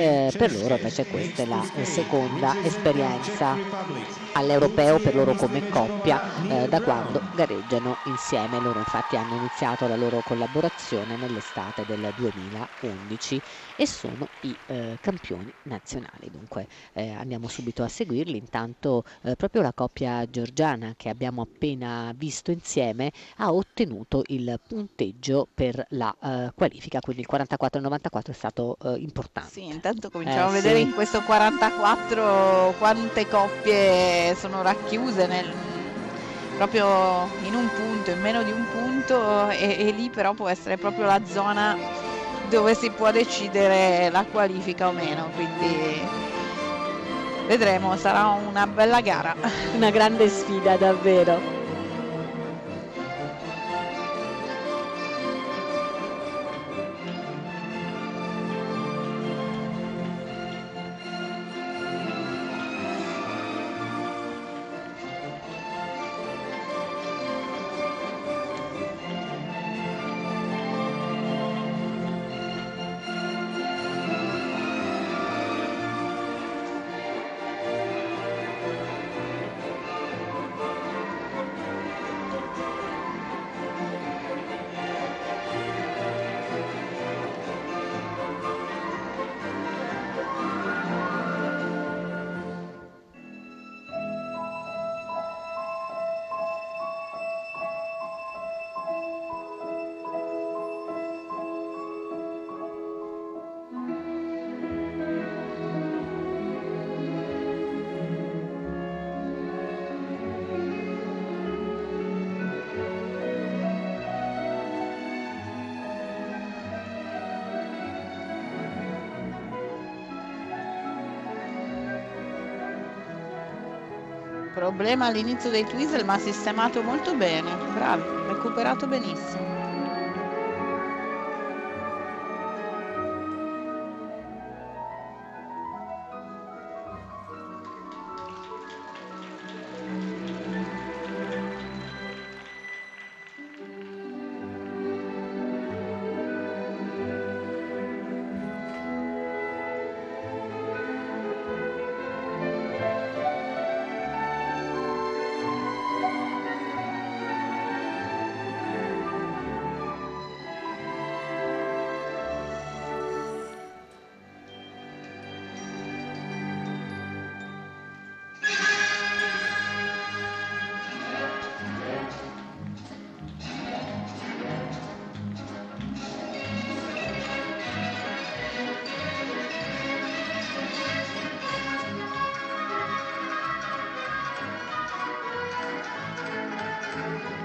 eh, per loro invece questa è la seconda esperienza all'europeo per loro come coppia eh, da quando gareggiano insieme. Loro infatti hanno iniziato la loro collaborazione nell'estate del 2011 e sono i eh, campioni nazionali. Dunque eh, andiamo subito a seguirli. Intanto eh, proprio la coppia georgiana che abbiamo appena visto insieme ha ottenuto il punteggio per la eh, qualifica, quindi il 44-94 è stato importante. Sì, intanto cominciamo a vedere sì. in questo 44 quante coppie sono racchiuse nel, proprio in un punto, in meno di un punto e, e, lì però può essere proprio la zona dove si può decidere la qualifica o meno, quindi vedremo, sarà una bella gara. Una grande sfida davvero. Problema all'inizio dei Twizzle ma sistemato molto bene, bravi, recuperato benissimo. Thank you.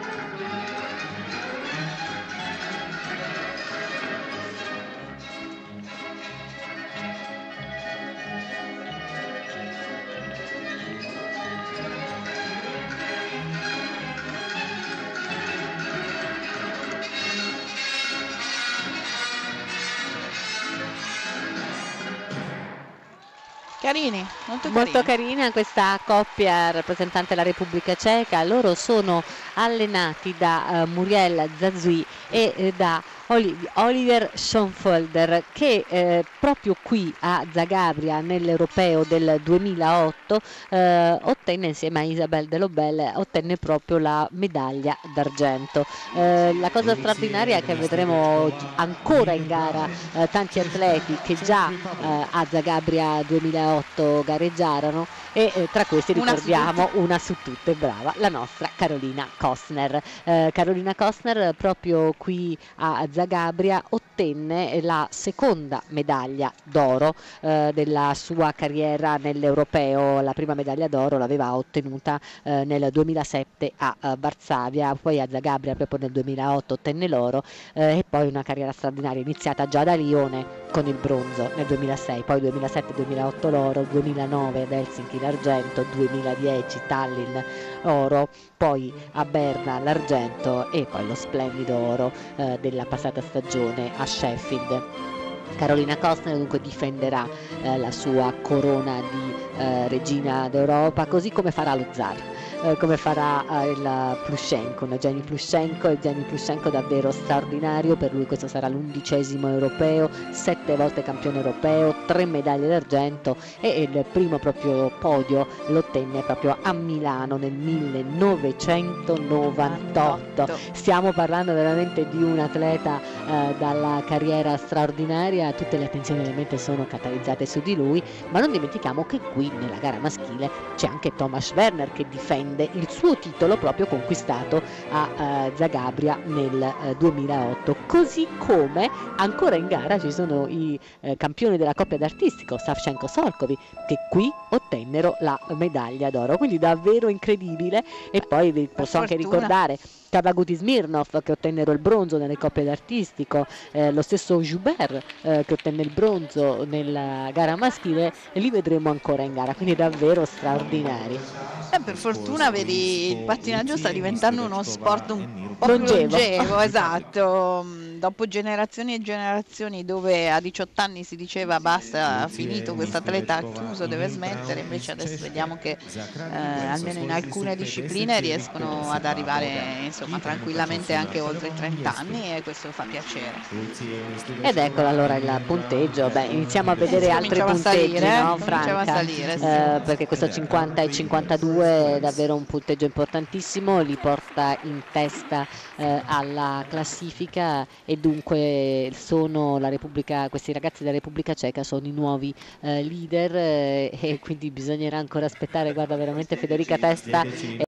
Carini, molto, molto carina questa coppia rappresentante della Repubblica Ceca. Loro sono allenati da uh, Muriel Zazui e eh, da Oliver Schoenfelder che eh, proprio qui a Zagabria nell'Europeo del 2008 eh, ottenne insieme a Isabel De Lobel ottenne proprio la medaglia d'argento. Eh, la cosa straordinaria è che vedremo ancora in gara eh, tanti atleti che già eh, a Zagabria 2008 gareggiarono e eh, tra questi ricordiamo una su, tutte, brava, la nostra Carolina Kostner. Carolina Kostner proprio qui a Zagabria ottenne la seconda medaglia d'oro eh, della sua carriera nell'europeo. La prima medaglia d'oro l'aveva ottenuta eh, nel 2007 a uh, Varsavia, poi a Zagabria proprio nel 2008 ottenne l'oro eh, e poi una carriera straordinaria iniziata già da Lione con il bronzo nel 2006, poi 2007-2008 l'oro, 2009 ad Helsinki l'argento, 2010 Tallinn oro, poi a Berna l'argento e poi lo splendido oro eh, della passata stagione a Sheffield. Carolina Costner dunque difenderà eh, la sua corona di eh, regina d'Europa così come farà lo zar eh, come farà eh, il Plushenko, Evgeny Plushenko, Evgeny Plushenko davvero straordinario, per lui questo sarà l'undicesimo europeo, sette volte campione europeo, tre medaglie d'argento e il primo proprio podio lo ottenne proprio a Milano nel 1998. Stiamo parlando veramente di un atleta eh, dalla carriera straordinaria, tutte le attenzioni ovviamente sono catalizzate su di lui, ma non dimentichiamo che qui nella gara maschile c'è anche Thomas Werner che difende il suo titolo proprio conquistato a eh, Zagabria nel eh, 2008, così come ancora in gara ci sono i eh, campioni della coppia d'artistico Savchenko Solkovi che qui ottennero la medaglia d'oro, quindi davvero incredibile. E poi vi posso anche ricordare Kavaguti Smirnov che ottennero il bronzo nelle coppie d'artistico, eh, lo stesso Joubert eh, che ottenne il bronzo nella gara maschile e li vedremo ancora in gara, quindi davvero straordinari. Eh, per fortuna vedi il pattinaggio sta diventando uno sport un po' longevo, longevo esatto, dopo generazioni e generazioni dove a 18 anni si diceva basta, finito questo atleta chiuso, deve smettere, invece adesso vediamo che eh, almeno in alcune discipline riescono ad arrivare insomma, tranquillamente anche oltre i 30 anni e questo fa piacere. Ed eccolo allora il punteggio, Beh, iniziamo a vedere altri punteggi, salire, no, Franca? Salire, sì. eh, perché questo 50 e 52 è davvero un punteggio importantissimo, li porta in testa eh, alla classifica e dunque sono la Repubblica, questi ragazzi della Repubblica Ceca sono i nuovi eh, leader eh, e quindi bisognerà ancora aspettare, guarda veramente Federica Testa